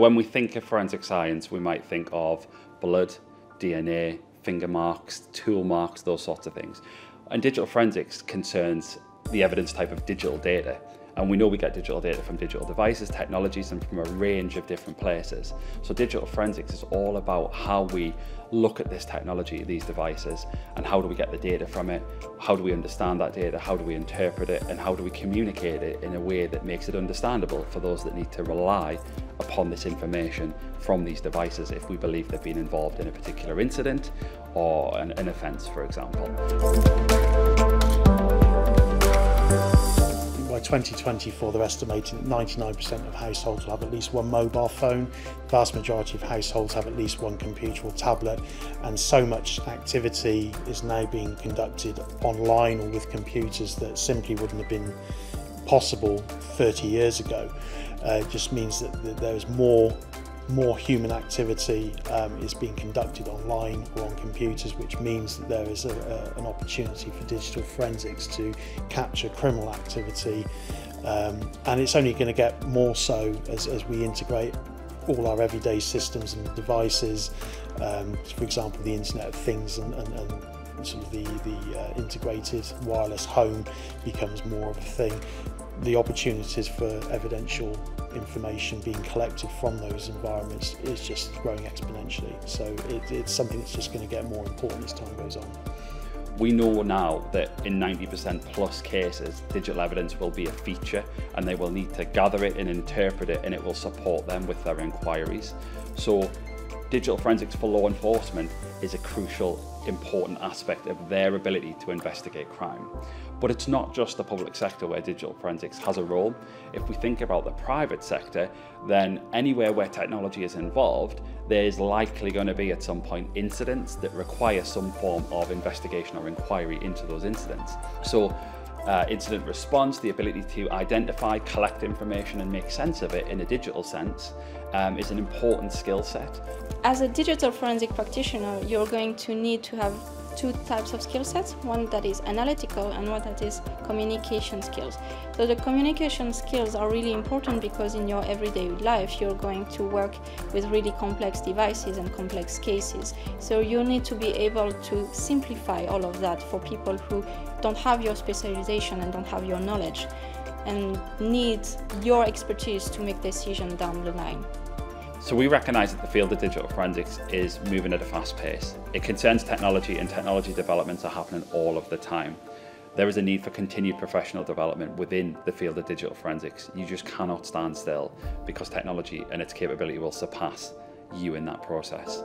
When we think of forensic science, we might think of blood, DNA, finger marks, tool marks, those sorts of things. And digital forensics concerns the evidence type of digital data. And we know we get digital data from digital devices, technologies, and from a range of different places. So digital forensics is all about how we look at this technology, these devices, and how do we get the data from it? How do we understand that data? How do we interpret it? And how do we communicate it in a way that makes it understandable for those that need to rely upon this information from these devices if we believe they've been involved in a particular incident or an, an offence, for example. 2024, they're estimating that 99% of households will have at least one mobile phone. The vast majority of households have at least one computer or tablet, and so much activity is now being conducted online or with computers that simply wouldn't have been possible 30 years ago. Uh, it just means that, that there is more more human activity um, is being conducted online or on computers, which means that there is a, a, an opportunity for digital forensics to capture criminal activity. Um, and it's only going to get more so as, as we integrate all our everyday systems and devices, um, for example, the Internet of Things and, and, and sort of the, the uh, integrated wireless home becomes more of a thing. The opportunities for evidential information being collected from those environments is just growing exponentially. So it, it's something that's just going to get more important as time goes on. We know now that in 90% plus cases, digital evidence will be a feature and they will need to gather it and interpret it and it will support them with their inquiries. So digital forensics for law enforcement is a crucial, important aspect of their ability to investigate crime. But it's not just the public sector where digital forensics has a role. If we think about the private sector, then anywhere where technology is involved, there's likely going to be at some point incidents that require some form of investigation or inquiry into those incidents. So uh, incident response, the ability to identify, collect information and make sense of it in a digital sense um, is an important skill set. As a digital forensic practitioner, you're going to need to have two types of skill sets, one that is analytical and one that is communication skills. So the communication skills are really important because in your everyday life you're going to work with really complex devices and complex cases. So you need to be able to simplify all of that for people who don't have your specialization and don't have your knowledge and need your expertise to make decisions down the line. So we recognise that the field of digital forensics is moving at a fast pace. It concerns technology and technology developments are happening all of the time. There is a need for continued professional development within the field of digital forensics. You just cannot stand still because technology and its capability will surpass you in that process.